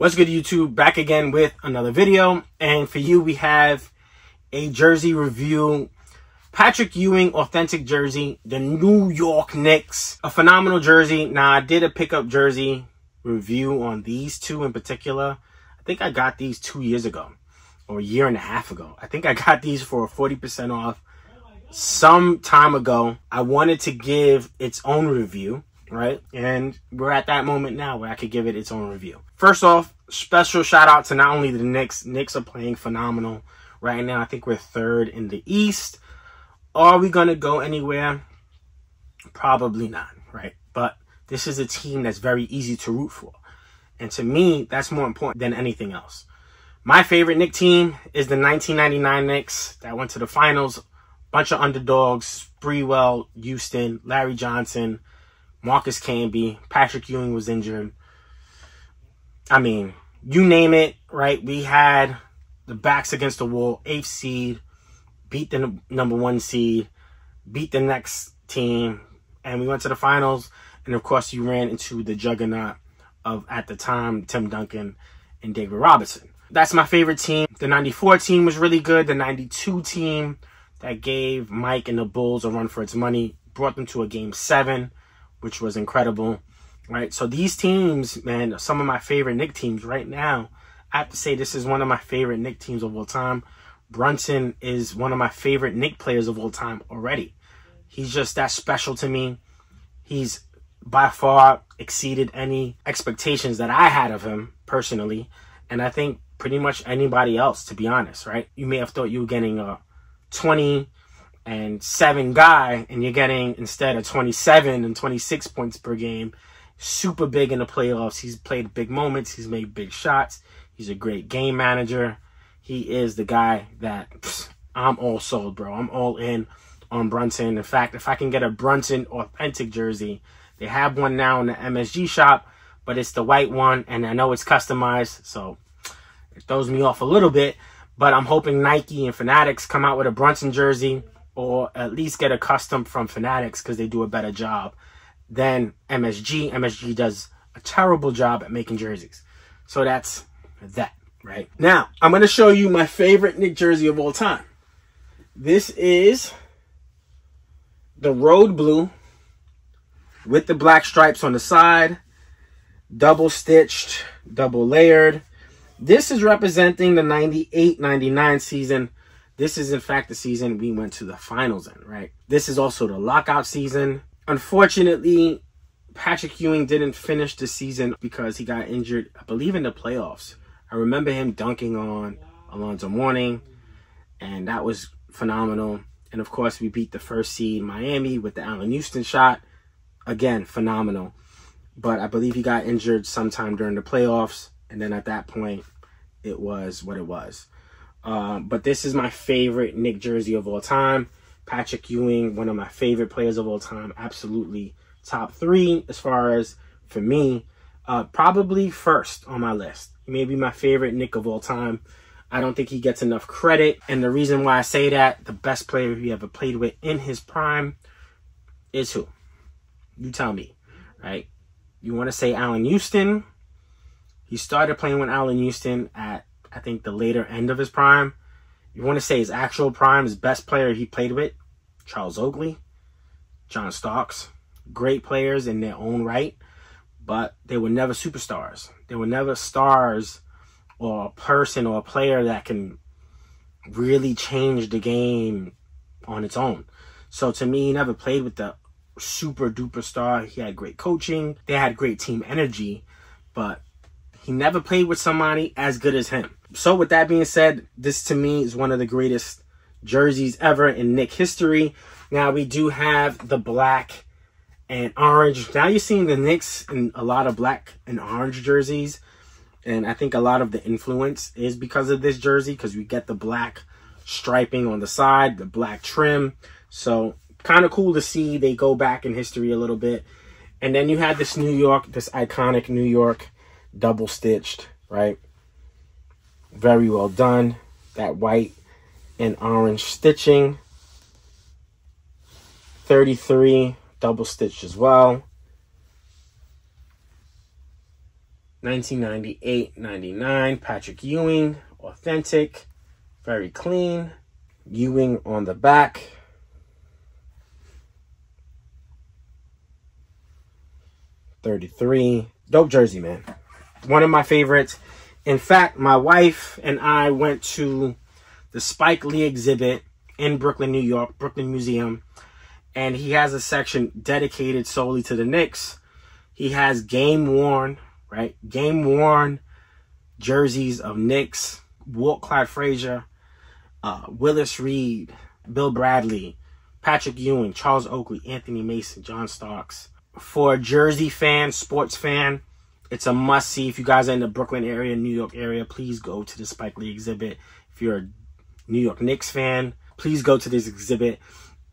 What's good YouTube? Back again with another video. And for you, we have a jersey review. Patrick Ewing authentic jersey, the New York Knicks. A phenomenal jersey. Now, I did a pickup jersey review on these two in particular. I think I got these two years ago or a year and a half ago. I think I got these for 40% off some time ago. I wanted to give its own review right? And we're at that moment now where I could give it its own review. First off, special shout out to not only the Knicks. Knicks are playing phenomenal right now. I think we're third in the East. Are we going to go anywhere? Probably not, right? But this is a team that's very easy to root for. And to me, that's more important than anything else. My favorite Knick team is the 1999 Knicks that went to the finals. Bunch of underdogs, Sprewell, Houston, Larry Johnson, Marcus Camby, Patrick Ewing was injured. I mean, you name it, right? We had the backs against the wall, eighth seed, beat the number one seed, beat the next team, and we went to the finals. And of course, you ran into the juggernaut of at the time Tim Duncan and David Robinson. That's my favorite team. The 94 team was really good. The 92 team that gave Mike and the Bulls a run for its money brought them to a game seven which was incredible. Right. So these teams, man, some of my favorite Knick teams right now. I have to say this is one of my favorite Knick teams of all time. Brunson is one of my favorite Knick players of all time already. He's just that special to me. He's by far exceeded any expectations that I had of him personally. And I think pretty much anybody else, to be honest, right? You may have thought you were getting a 20 and seven guy, and you're getting instead of 27 and 26 points per game. Super big in the playoffs. He's played big moments. He's made big shots. He's a great game manager. He is the guy that I'm all sold, bro. I'm all in on Brunson. In fact, if I can get a Brunson authentic jersey, they have one now in the MSG shop, but it's the white one, and I know it's customized, so it throws me off a little bit. But I'm hoping Nike and Fanatics come out with a Brunson jersey or at least get a custom from Fanatics because they do a better job than MSG. MSG does a terrible job at making jerseys. So that's that, right? Now, I'm going to show you my favorite Knick jersey of all time. This is the Road Blue with the black stripes on the side, double stitched, double layered. This is representing the 98-99 season this is, in fact, the season we went to the finals in, right? This is also the lockout season. Unfortunately, Patrick Ewing didn't finish the season because he got injured, I believe, in the playoffs. I remember him dunking on Alonzo Mourning, and that was phenomenal. And of course, we beat the first seed Miami with the Allan Houston shot. Again, phenomenal. But I believe he got injured sometime during the playoffs. And then at that point, it was what it was. Um, but this is my favorite Knick jersey of all time. Patrick Ewing, one of my favorite players of all time. Absolutely top three as far as for me. Uh, probably first on my list. Maybe my favorite Knick of all time. I don't think he gets enough credit. And the reason why I say that, the best player he ever played with in his prime is who? You tell me, right? You want to say Allan Houston? He started playing with Allan Houston at I think the later end of his prime. You want to say his actual prime, his best player he played with, Charles Oakley, John Starks, great players in their own right, but they were never superstars. They were never stars or a person or a player that can really change the game on its own. So to me, he never played with the super duper star. He had great coaching. They had great team energy, but he never played with somebody as good as him. So with that being said, this to me is one of the greatest jerseys ever in Knick history. Now we do have the black and orange. Now you're seeing the Knicks in a lot of black and orange jerseys. And I think a lot of the influence is because of this jersey because we get the black striping on the side, the black trim. So kind of cool to see they go back in history a little bit. And then you had this New York, this iconic New York double stitched, right? Very well done. That white and orange stitching. 33 double stitched as well. 1998-99 Patrick Ewing, authentic, very clean. Ewing on the back. Thirty-three, dope jersey, man. One of my favorites. In fact, my wife and I went to the Spike Lee exhibit in Brooklyn, New York, Brooklyn Museum, and he has a section dedicated solely to the Knicks. He has game worn, right? Game worn jerseys of Knicks, Walt Clyde Frazier, uh, Willis Reed, Bill Bradley, Patrick Ewing, Charles Oakley, Anthony Mason, John Starks. For a Jersey fan, sports fan, it's a must see. If you guys are in the Brooklyn area, New York area, please go to the Spike Lee exhibit. If you're a New York Knicks fan, please go to this exhibit.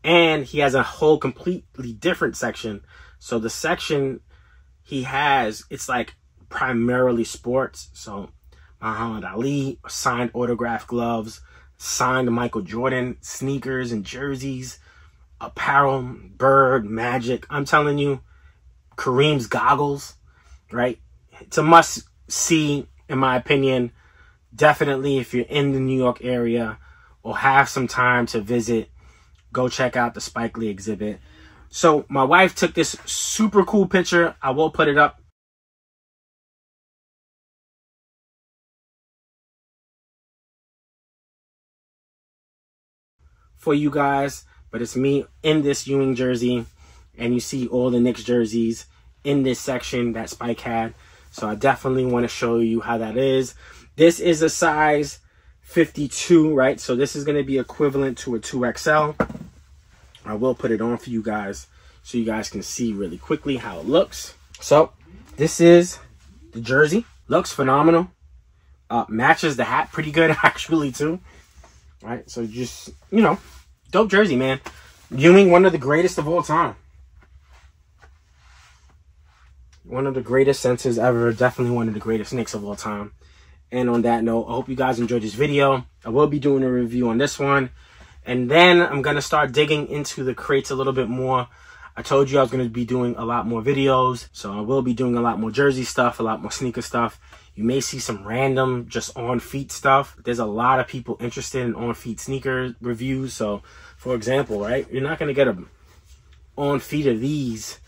And he has a whole completely different section. So the section he has, it's like primarily sports. So Muhammad Ali, signed autograph gloves, signed Michael Jordan sneakers and jerseys, apparel, Bird, Magic. I'm telling you, Kareem's goggles, right? It's a must see, in my opinion. Definitely, if you're in the New York area or have some time to visit, go check out the Spike Lee exhibit. So, my wife took this super cool picture. I will put it up for you guys, but it's me in this Ewing jersey, and you see all the Knicks jerseys in this section that Spike had. So I definitely want to show you how that is. This is a size 52, right? So this is going to be equivalent to a 2XL. I will put it on for you guys so you guys can see really quickly how it looks. So this is the jersey. Looks phenomenal. Uh, matches the hat pretty good, actually, too. Right, so just, you know, dope jersey, man. Ewing, one of the greatest of all time. One of the greatest senses ever. Definitely one of the greatest Knicks of all time. And on that note, I hope you guys enjoyed this video. I will be doing a review on this one. And then I'm going to start digging into the crates a little bit more. I told you I was going to be doing a lot more videos. So I will be doing a lot more jersey stuff, a lot more sneaker stuff. You may see some random just on feet stuff. There's a lot of people interested in on feet sneaker reviews. So, for example, right, you're not gonna get a on feet of these,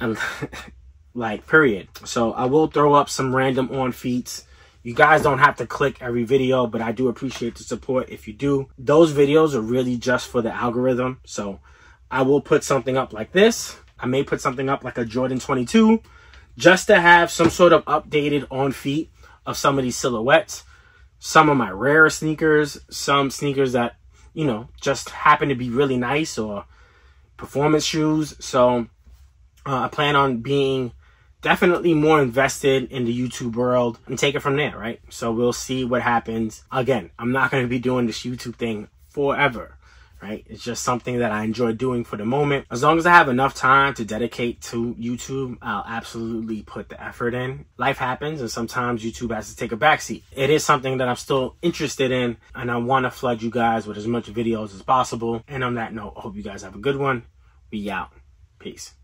like period. So I will throw up some random on feet. You guys don't have to click every video, but I do appreciate the support if you do. Those videos are really just for the algorithm. So I will put something up like this. I may put something up like a Jordan 22 just to have some sort of updated on feet of some of these silhouettes. Some of my rare sneakers, some sneakers that, you know, just happen to be really nice or performance shoes. So uh, I plan on being definitely more invested in the YouTube world and take it from there, right? So we'll see what happens. Again, I'm not going to be doing this YouTube thing forever right? It's just something that I enjoy doing for the moment. As long as I have enough time to dedicate to YouTube, I'll absolutely put the effort in. Life happens and sometimes YouTube has to take a backseat. It is something that I'm still interested in and I want to flood you guys with as much videos as possible. And on that note, I hope you guys have a good one. Be out. Peace.